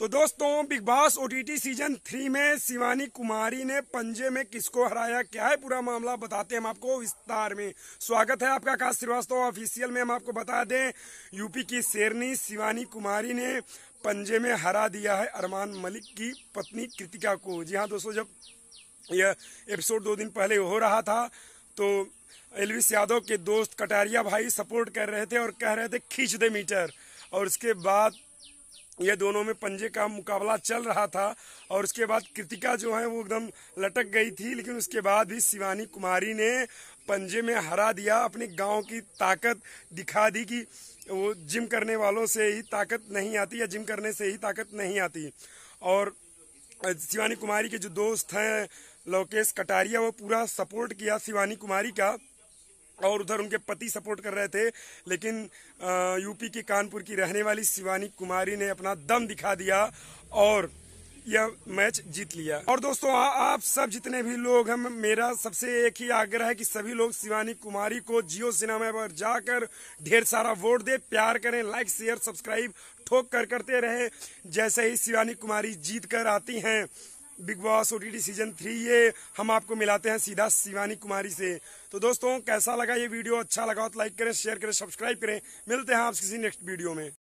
तो दोस्तों Bigg Boss OTT season three में शिवानी कुमारी ने पंजे में किसको हराया? क्या है पूरा मामला? बताते हैं हम आपको विस्तार में। स्वागत है आपका आकाश श्रीवास्तव ऑफिशियल में। हम आपको बता दें यूपी की शेरनी शिवानी कुमारी ने पंजे में हरा दिया है अरमान मलिक की पत्नी कृतिका को। जी हाँ दोस्तों, जब यह एपिसोड दो दिन पहले हो रहा था तो एलविस यादव के दोस्त कटारिया भाई सपोर्ट कर रहे थे और कह रहे थे, खींच दे मीटर और उसके बाद ये दोनों में पंजे का मुकाबला चल रहा था और उसके बाद कृतिका जो है वो एकदम लटक गई थी, लेकिन उसके बाद भी शिवानी कुमारी ने पंजे में हरा दिया, अपने गाँव की ताकत दिखा दी कि वो जिम करने वालों से ही ताकत नहीं आती या जिम करने से ही ताकत नहीं आती। और शिवानी कुमारी के जो दोस्त हैं, लोकेश कटारिया, वो पूरा सपोर्ट किया शिवानी कुमारी का। और उधर उनके पति सपोर्ट कर रहे थे लेकिन यूपी की कानपुर की रहने वाली शिवानी कुमारी ने अपना दम दिखा दिया और यह मैच जीत लिया। और दोस्तों आ, आप सब जितने भी लोग हैं मेरा सबसे एक ही आग्रह है कि सभी लोग शिवानी कुमारी को जियो सिनेमा पर जाकर ढेर सारा वोट दे प्यार करें लाइक शेयर सब्सक्राइब ठोक कर करते रहे। जैसे ही शिवानी कुमारी जीत कर आती हैं Bigg Boss OTT season three, ये हम आपको मिलाते हैं सीधा शिवानी कुमारी से। तो दोस्तों, कैसा लगा ये वीडियो? अच्छा लगा तो लाइक करें शेयर करें सब्सक्राइब करें। मिलते हैं आप किसी नेक्स्ट वीडियो में।